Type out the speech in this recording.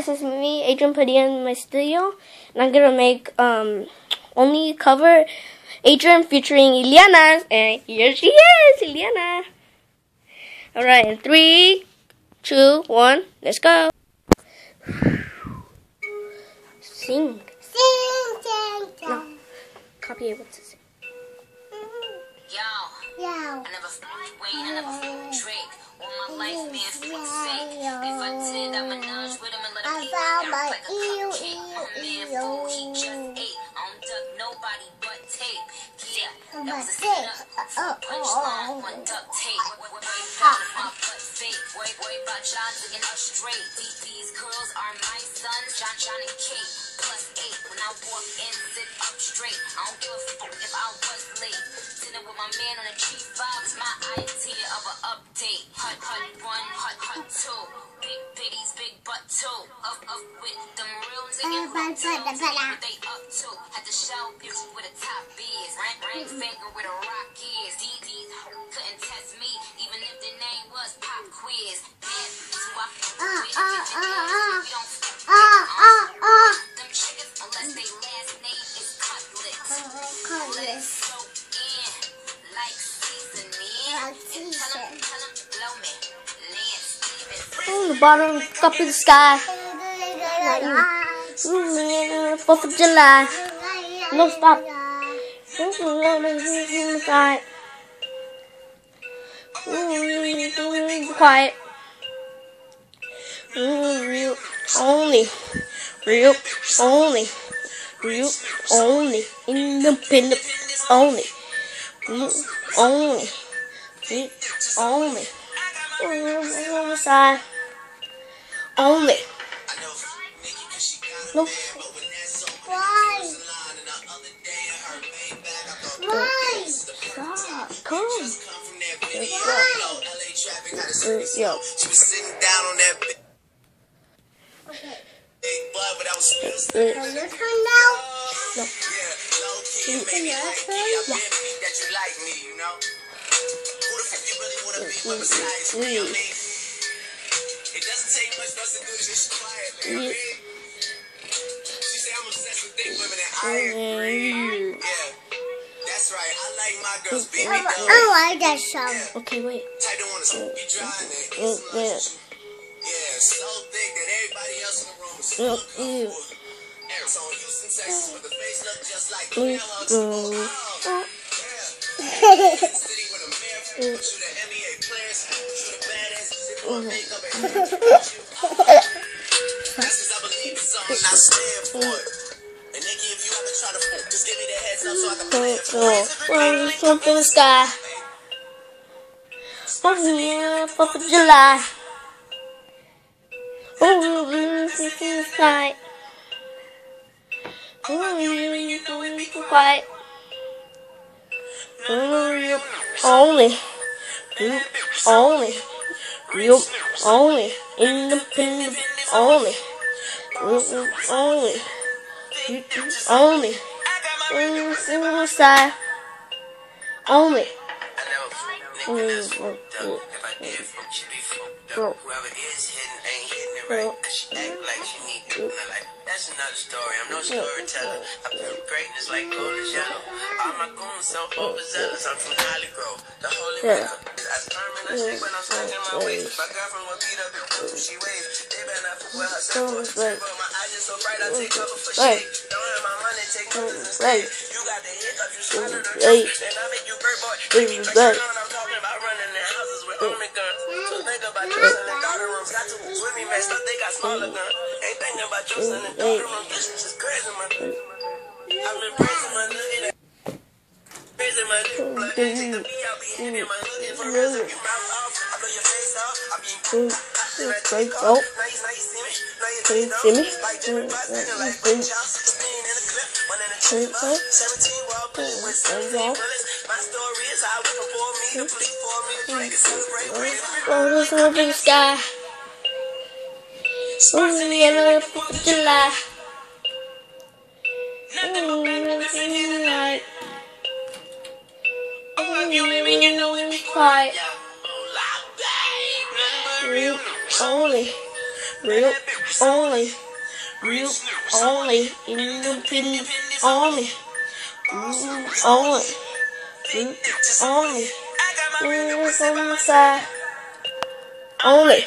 guys, it's me, Adrian Padilla in my studio, and I'm gonna make um only cover Adrian featuring Ileana, and here she is, Ileana. All right, in three, two, one, let's go. Sing. Sing, sing, sing. No. Copy what to sing. Yo, Yo. I never fucked Wayne, I never fucked Drake. All my life being fucked fake. If I did, I'ma nudge with him and let him I found my out like a ew, cupcake. ew, Oh man, ew. fool, he just ate. I don't duck nobody but tape. Yeah, Oh, my tape. setup. Oh, oh, oh. one duct tape. Worry about my butt fake. Worry, worry about y'all digging up straight. These, these girls are my sons, Jon, Jon and Kate. Plus eight. When I walk in, sit up straight. I don't give a fuck if I was late. My man on a G5 is my idea of an update. Hut, hut, one, hut, hut, two. Big bitties, big butt two. Up, up with them real niggas. What they up to? Had to show people where the top is. Ring, ring finger where the rock is. These couldn't test me, even if the name was Pop Quiz. Man, who I fuck Ah, with. ah, If it ah, is, ah. we don't bottom, up in the sky. Ah. Mm, Fourth of July. No, stop. Mm, Quiet. Mm, Real only. Real only. Real only. Independent only. Real only. Real only. Mm, Side. Only. No. Why? Why? Stop. Come. Why? Yo. She was sitting down on that big Okay. butt, but I was still turn now? No. yeah, low key. and Maybe your high turn? key. I've been beat that you like me, you know. Who the fuck you really wanna be but besides me? Mm-hmm. I mean, it doesn't take much for us to do this. Quiet, you know what I mean? She say I'm obsessed with thick women and I agree. Yeah, that's right. I like my girls beat me I down. I like that song. Okay, wait. Type don't wanna smoke you dry and then Mm, eat some yeah. Yeah, so thick that everybody else in the room is Mm, full mm. Eric's on Houston, Texas, but the face look just like Mm, mm. Oh, yeah. City with a mayor, the NBA players, the badasses, if you makeup and hair, give me the heads up so I can plan for it. Oh, in the sky. Oh July. Oh, jump in the sky. Oh, quiet. Oh, Only, only, you only, independent only, only, only. Mm, side. Only. That's another story. I'm no storyteller. I feel greatness like gold. All my goons so overzealous. I'm from Hollygrove, the holy Yeah. I sperm and I shake when I'm smacking my waist. My girlfriend will beat up and she waves. They better not fuck with her. So Right. my eyes just so bright, I take cover for shade. They take the beat out, if you Mm, see me. Can you see me? Like Jimmy Buffett, like. Ray Charles, 16 in the clip, one in the Straight chamber, out. 17 wall bullet with 17 bullets. My story is how we can pour me to please for me to drink and celebrate. Bring it Oh, there's up in the sky. Yeah, Fourth of July. Oh, night. Oh, yeah, quiet. Real, only, real, only, you only, independent only, only, only, side only.